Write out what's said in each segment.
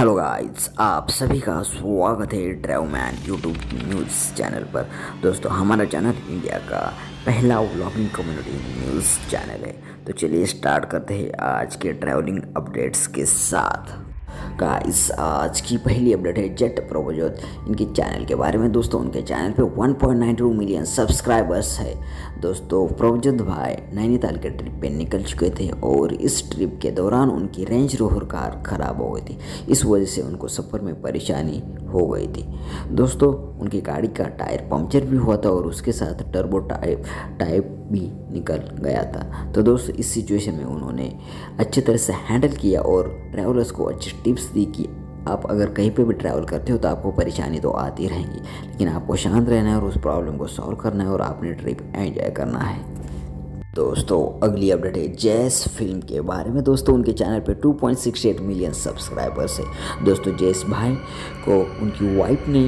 Hello guys आप सभी का स्वागत है drive man YouTube news channel पर। दोस्तों, हमारा चैनल इंडिया का पहला व्लॉगिंग कम्युनिटी न्यूज़ चैनल है। तो चलिए स्टार्ट करते हैं आज के ट्रैवलिंग अपडेट्स के साथ। गाइस आज की पहली अपडेट है जेट प्रभुजोत इनके चैनल के बारे में। दोस्तों, उनके चैनल पे 1.92 मिलियन सब्सक्राइबर्स है। दोस्तों प्रभुजोत भाई नैनीताल के ट्रिप पे निकल चुके थे और इस ट्रिप के दौरान उनकी रेंज रोवर कार खराब हो गई थी। इस वजह से उनको सफ़र में परेशानी हो गई थी। दोस्तों, उनकी गाड़ी का टायर पंक्चर भी हुआ था और उसके साथ टर्बो टाइप टाइप भी निकल गया था। तो दोस्तों, इस सिचुएशन में उन्होंने अच्छी तरह से हैंडल किया और ट्रैवलर्स को अच्छी टिप्स दी कि आप अगर कहीं पे भी ट्रैवल करते हो तो आपको परेशानी तो आती रहेंगी, लेकिन आपको शांत रहना है और उस प्रॉब्लम को सॉल्व करना है और अपनी ट्रिप एंजॉय करना है। दोस्तों, अगली अपडेट है जैस फ़िल्म के बारे में। दोस्तों, उनके चैनल पे 2.68 मिलियन सब्सक्राइबर्स है। दोस्तों जैस भाई को उनकी वाइफ ने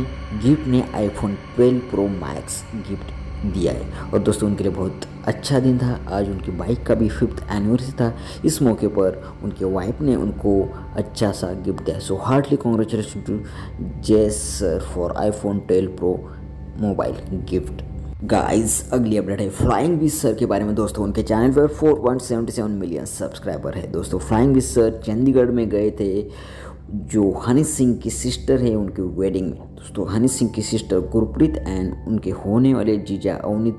गिफ्ट ने आईफोन 12 प्रो मैक्स गिफ्ट दिया है। और दोस्तों, उनके लिए बहुत अच्छा दिन था। आज उनकी बाइक का भी फिफ्थ एनिवर्सरी था। इस मौके पर उनके वाइफ ने उनको अच्छा सा गिफ्ट दिया सो हार्टली कॉन्ग्रेचुलेशन टू जेस sir for iPhone twelve pro mobile gift guys अगली अपडेट है फ्लाइंग विज सर के बारे में। दोस्तों, उनके चैनल पर 4.77 मिलियन सब्सक्राइबर है। दोस्तों फ्लाइंग विज सर चंडीगढ़ में गए थे। जो हनी सिंह की सिस्टर है, उनकी वेडिंग में दोस्तों, हनी सिंह की सिस्टर गुरप्रीत एंड उनके होने वाले जीजा अवनीत,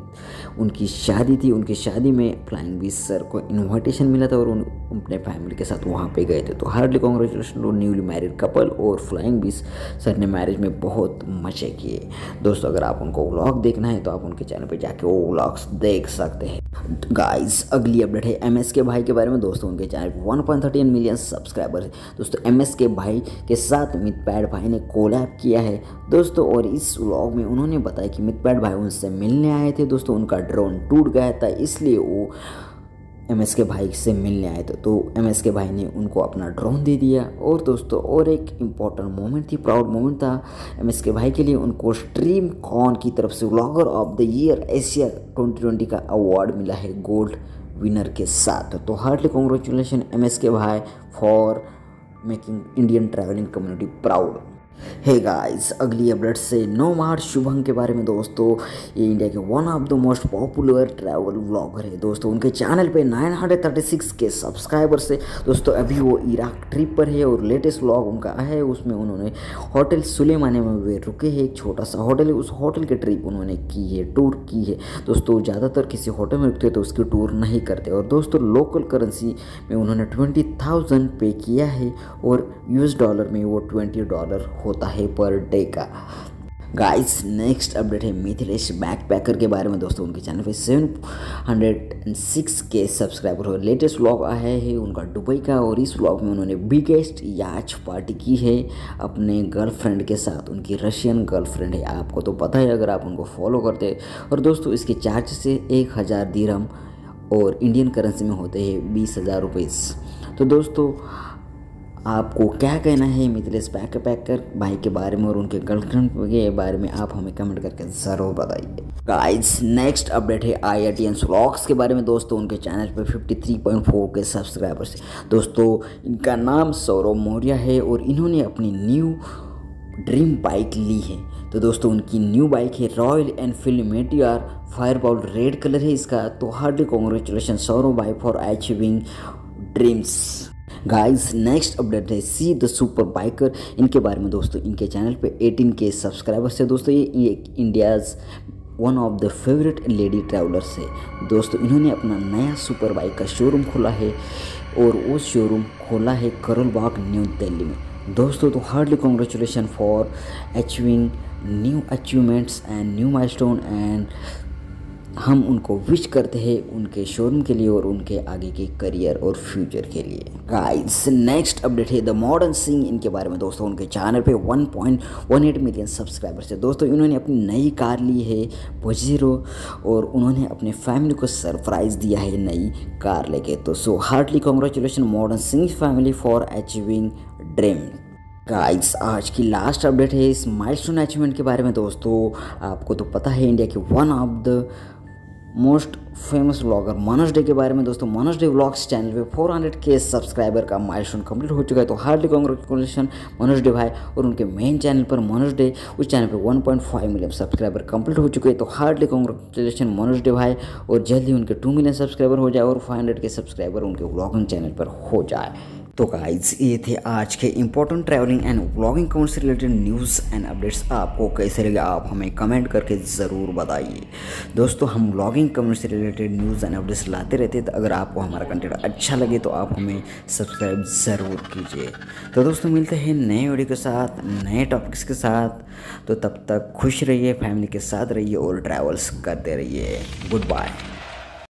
उनकी शादी थी। उनकी शादी में फ्लाइंग बीस सर को इनविटेशन मिला था और उन अपने फैमिली के साथ वहाँ पे गए थे। तो hardly congratulation to newly married couple और फ्लाइंग बीस सर ने मैरिज में बहुत मज़े किए। दोस्तों, अगर आप उनको व्लॉग देखना है तो आप उनके चैनल पर जाके वो व्लॉग्स देख सकते हैं। गाइस अगली अपडेट है एम एस के भाई के बारे में। दोस्तों, उनके चैनल पर one point thirteen million subscriber दोस्तों एम एस के भाई के साथ मितपैड भाई ने कोलैब किया है। दोस्तों, और इस व्लॉग में उन्होंने बताया कि मितपैड भाई उनसे मिलने आए थे। दोस्तों, उनका ड्रोन टूट गया था, इसलिए वो एम एस के भाई से मिलने आए थे। तो एम एस के भाई ने उनको अपना ड्रोन दे दिया। और दोस्तों, और एक इंपॉर्टेंट मोमेंट थी प्राउड मोमेंट था एम एस के भाई के लिए। उनको स्ट्रीम कॉन की तरफ़ से vlogger of the year Asia 2020 का अवार्ड मिला है गोल्ड विनर के साथ। तो हार्टली कॉन्ग्रेचुलेशन एम एस के भाई for making Indian travelling community proud hey guys अगली अपडेट से नो मार्च शुभम के बारे में दोस्तों, ये इंडिया के one of the most popular travel vlogger है। दोस्तों, उनके चैनल पे 936 के सब्सक्राइबर्स है। दोस्तों, अभी वो इराक ट्रिप पर है और लेटेस्ट व्लॉग उनका है, उसमें उन्होंने होटल सुलेमाने में वे रुके हैं। एक छोटा सा होटल है, उस होटल की ट्रिप उन्होंने की है टूर की है। दोस्तों, ज़्यादातर किसी होटल में रुकते तो उसकी टूर नहीं करते। और दोस्तों लोकल करेंसी में उन्होंने ट्वेंटी पे किया है और यूएस डॉलर में वो ट्वेंटी डॉलर होता है पर डे का। गाइस नेक्स्ट अपडेट है मिथिलेश बैक पैकर के बारे में। दोस्तों, उनके चैनल पे seven hundred and six K subscriber हो। लेटेस्ट व्लॉग आया है उनका दुबई का और इस व्लॉग में उन्होंने बिगेस्ट याच पार्टी की है अपने गर्लफ्रेंड के साथ। उनकी रशियन गर्लफ्रेंड है। आपको तो पता है, अगर आप उनको फॉलो करते और दोस्तों, इसके चार्ज से एक हज़ार और इंडियन करेंसी में होते हैं बीस हज़ार तो दोस्तों आपको क्या कहना है मिथिलेश पैक पैकर भाई के बारे में और उनके गर्लफ्रेंड के बारे में, आप हमें कमेंट करके ज़रूर बताइए। गाइस नेक्स्ट अपडेट है I I T N vlogs के बारे में। दोस्तों, उनके चैनल पे 53.4 के सब्सक्राइबर्स दोस्तों, इनका नाम सौरभ मौर्य है और इन्होंने अपनी न्यू ड्रीम बाइक ली है। तो दोस्तों, उनकी न्यू बाइक है Royal Enfield Meteor fireball red colour है इसका। तो हार्डली कॉन्ग्रेचुलेशन सौरभ भाई for achieving dreams guys next update है सी द सुपर बाइकर इनके बारे में दोस्तों इनके चैनल पे 18 के सब्सक्राइबर्स है। दोस्तों ये, ये India's one of the favourite lady travellers है। दोस्तों इन्होंने अपना नया सुपर बाइक का शोरूम खोला है और वो शोरूम खोला है करोल बाग न्यू दिल्ली में। दोस्तों तो hardly congratulation for achieving new achievements and new milestone and हम उनको विश करते हैं उनके शोरूम के लिए और उनके आगे के करियर और फ्यूचर के लिए। गाइस नेक्स्ट अपडेट है द मॉडर्न सिंह इनके बारे में दोस्तों, उनके चैनल पे 1.18 मिलियन सब्सक्राइबर्स है दोस्तों, इन्होंने अपनी नई कार ली है पोजीरो और उन्होंने अपने फैमिली को सरप्राइज़ दिया है नई कार लेके। तो so heartly congratulation modern Singh family for achieving dream guys आज की लास्ट अपडेट है इस माइलस्टोन अचीवमेंट के बारे में। दोस्तों, आपको तो पता है इंडिया के one of the most famous vlogger Manoj Dey के बारे में। दोस्तों, मनोज डे व्लॉग्स चैनल पे 400 के सब्सक्राइबर का माइलस्टोन कंप्लीट हो चुका है। तो हार्डली कॉन्ग्रेचुलेशन मनोज डे भाई और उनके मेन चैनल पर मनोज डे, उस चैनल पे 1.5 मिलियन सब्सक्राइबर कंप्लीट हो चुके हैं। तो हार्डली कॉन्ग्रेचुलेशन मनोज डे भाई और जल्दी उनके टू मिलियन सब्सक्राइबर हो जाए और 500 के सब्सक्राइबर उनके व्लॉगिंग चैनल पर हो जाए। तो गाइज़ ये थे आज के important travelling and blogging comment से रिलेटेड न्यूज़ एंड अपडेट्स आपको कैसे लगे, आप हमें कमेंट करके ज़रूर बताइए। दोस्तों, हम ब्लॉगिंग कमेंट से रिलेटेड न्यूज़ एंड अपडेट्स लाते रहते हैं तो अगर आपको हमारा कंटेंट अच्छा लगे तो आप हमें सब्सक्राइब ज़रूर कीजिए। तो दोस्तों, मिलते हैं नए वीडियो के साथ, नए टॉपिक्स के साथ। तो तब तक खुश रहिए फैमिली के साथ रहिए और ट्रैवल्स करते रहिए। Good bye